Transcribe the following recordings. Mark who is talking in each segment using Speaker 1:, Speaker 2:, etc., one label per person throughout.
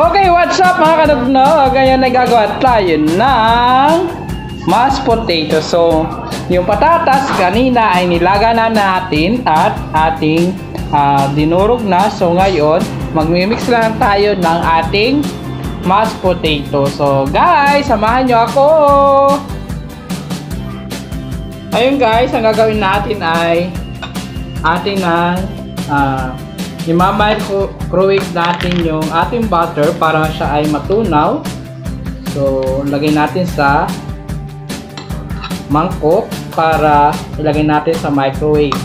Speaker 1: Okay, what's up mga kanugnog? Ngayon nagagawa tayo ng mashed potato. So, yung patatas kanina ay nilaga na natin at ating ah, dinurog na. So, ngayon, magmimix lang tayo ng ating mashed potato. So, guys, samahan nyo ako! Ayun guys, ang gagawin natin ay ating na uh, i-microwave natin yung ating butter para siya ay matunaw. So, lagay natin sa mangkok para ilagay natin sa microwave.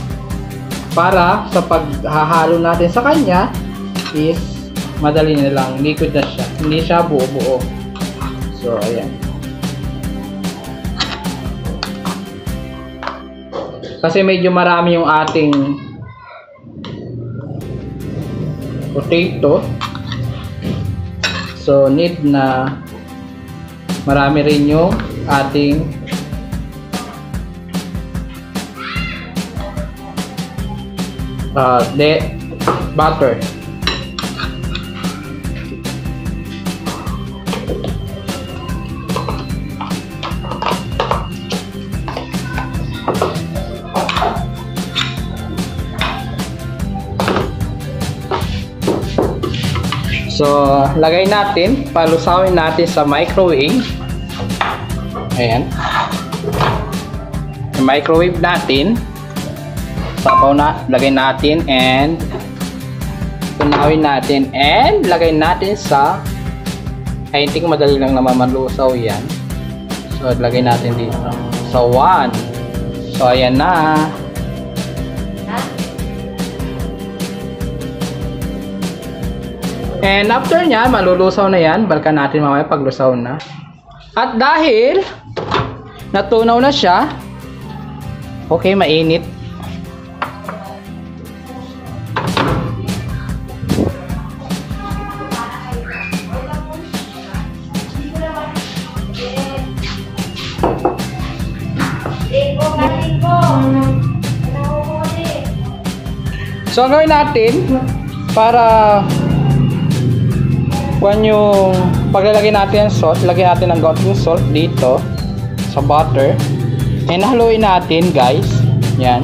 Speaker 1: Para sa paghahalo natin sa kanya is madali na lang. Liquid na siya. Hindi siya buo-buo. So, ayan. Kasi medyo marami yung ating potato. So, need na marami rin yung ating uh, de butter. So, lagay natin, palusawin natin sa microwave. Ayan. Microwave natin. Sapaw na, lagay natin and tunawin natin and lagay natin sa I think madali lang naman malusaw yan. So, lagay natin dito. So, 1. So, ayan na. And after niya, malulusaw na yan. Balikan natin mamaya pag lusaw na. At dahil natunaw na siya, okay, mainit. So, ang gawin natin para kung yung paglalagay natin ng salt, lagyan natin ng konting salt dito sa butter. And haluin natin, guys. Yan.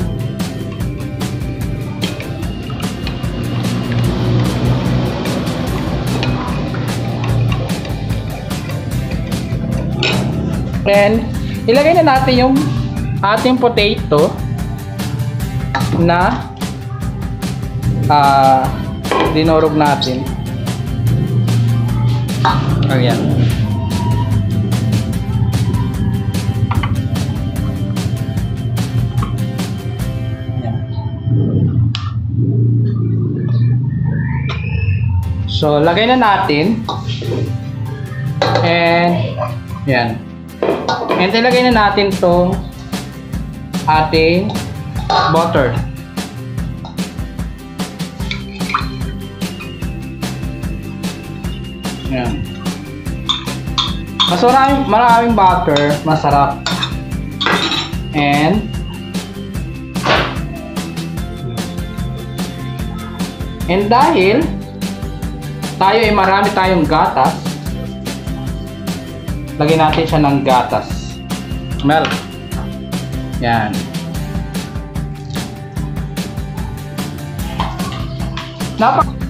Speaker 1: And ilagay na natin yung ating potato na ah dinurog natin. Ayan. Ayan. So, lagay na natin. And, yan. And ilagay na natin tong ating butter. Yan. Mas maraming, maraming butter, masarap. And And dahil tayo ay marami tayong gatas, lagyan natin siya ng gatas. Milk. Yan. Napak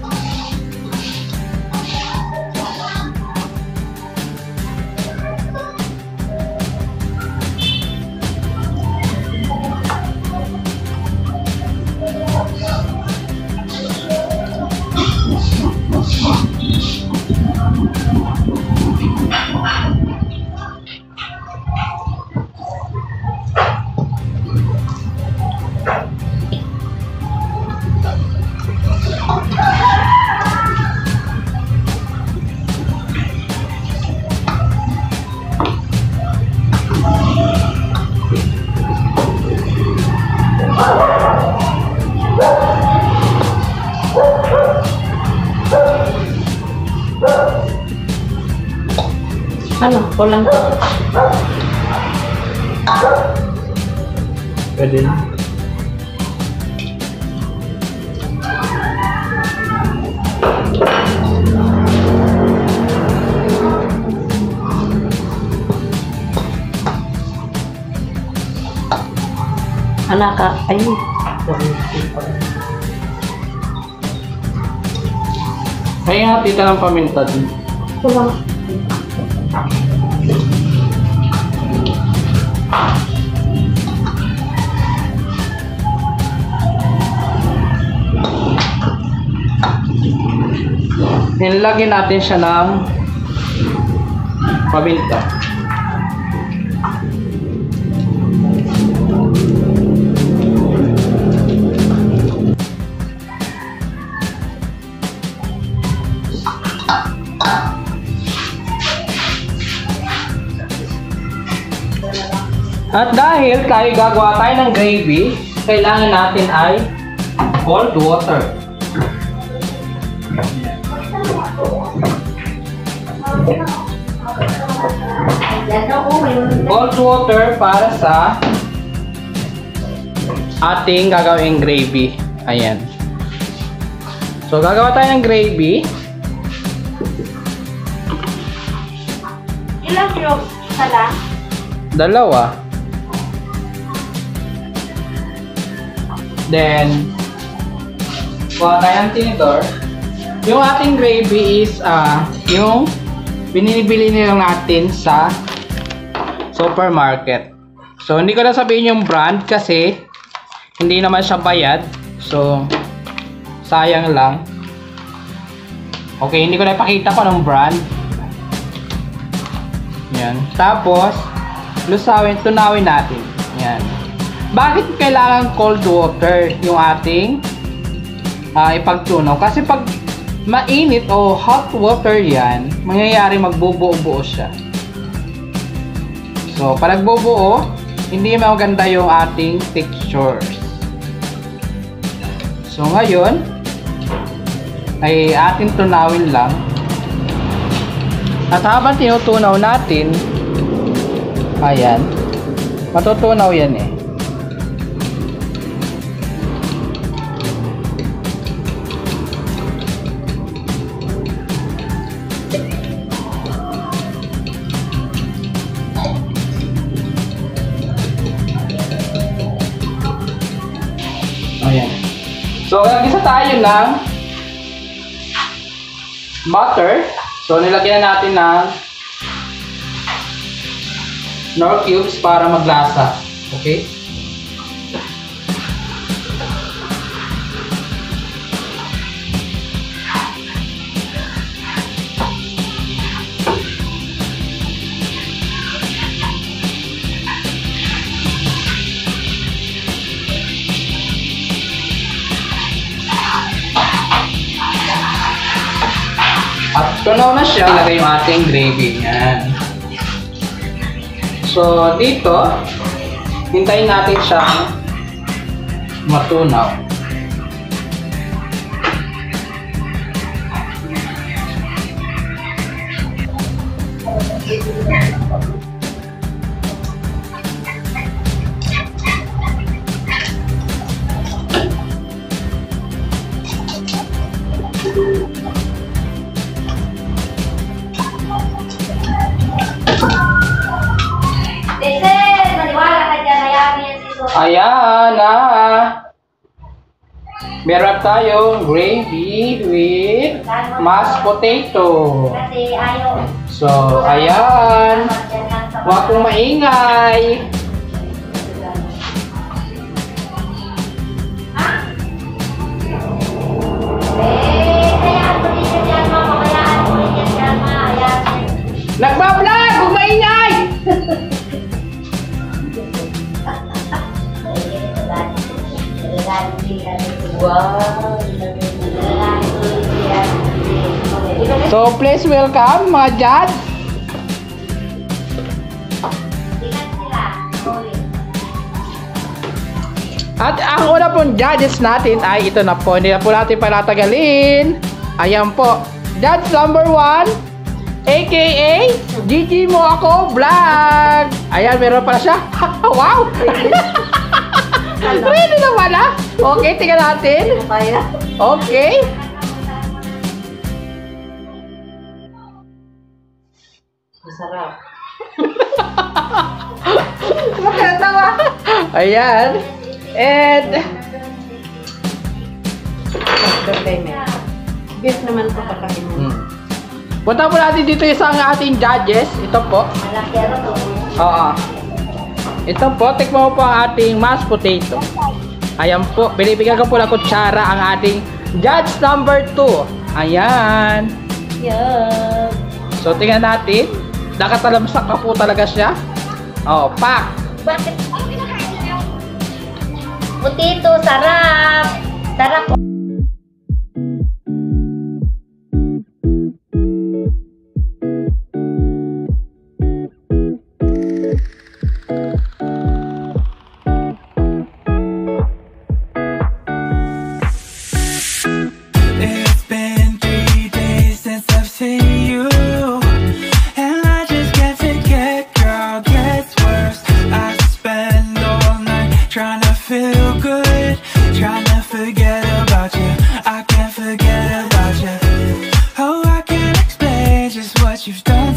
Speaker 2: Ano? Kulang to.
Speaker 1: Pwede na.
Speaker 2: Anak ka. Ay.
Speaker 1: Kaya nga tita ng paminta din. Nilagyan natin siya ng paminta. At dahil tayo gagawa tayo ng gravy, kailangan natin ay cold water. cold water para sa ating gagawing gravy. Ayan. So, gagawa tayo ng gravy.
Speaker 2: Ilang cubes sala?
Speaker 1: Dalawa. Then, kuha tayo ng tinidor. Yung ating gravy is, ah, yung binibili nila natin sa supermarket. So, hindi ko na sabihin yung brand kasi hindi naman siya bayad. So, sayang lang. Okay, hindi ko na ipakita ko ng brand. Yan. Tapos, lusawin, tunawin natin. Yan. Bakit kailangan cold water yung ating ah, ipagtunaw? Kasi pag mainit o hot water yan, mangyayari magbubuo-buo siya. So, pag nagbubuo, hindi maganda yung ating textures. So, ngayon, ay ating tunawin lang. At habang tinutunaw natin, ayan, matutunaw yan eh. So, gagisa tayo ng butter. So, nilagyan natin ng nor cubes para maglasa. Okay? At tunaw na siya, lagay yung ating gravy. Yan. So, dito, hintayin natin siyang matunaw. Ayan na! Meron tayong gravy with mashed potato. So, ayan. Huwag kong maingay.
Speaker 3: Eh,
Speaker 1: please welcome mga judge. At ang una pong judges natin ay ito na po. Hindi na po natin palatagalin. Ayan po. Judge number one, AKA, Gigi mo ako vlog. Ayan, meron pala siya. wow! Ready na pala. Okay, tingnan natin.
Speaker 2: Kaya?
Speaker 1: Okay.
Speaker 2: Masarap.
Speaker 1: Makatawa. Ayan. And.
Speaker 2: Beef naman po kakain mo.
Speaker 1: hmm. punta po natin dito isang ating judges. Ito po.
Speaker 4: Malaki ano to?
Speaker 1: Oo. Ito po, tikman mo po ang ating mashed potato. Ayan po, binibigyan ko po ng kutsara ang ating judge number 2. Ayan.
Speaker 2: Yup.
Speaker 1: So, tingnan natin. Nakatalamsak ka po talaga siya. Oh, pak!
Speaker 4: Bakit? Putito, sarap! Sarap
Speaker 5: thinking about you. Oh, I can't explain just what you've done.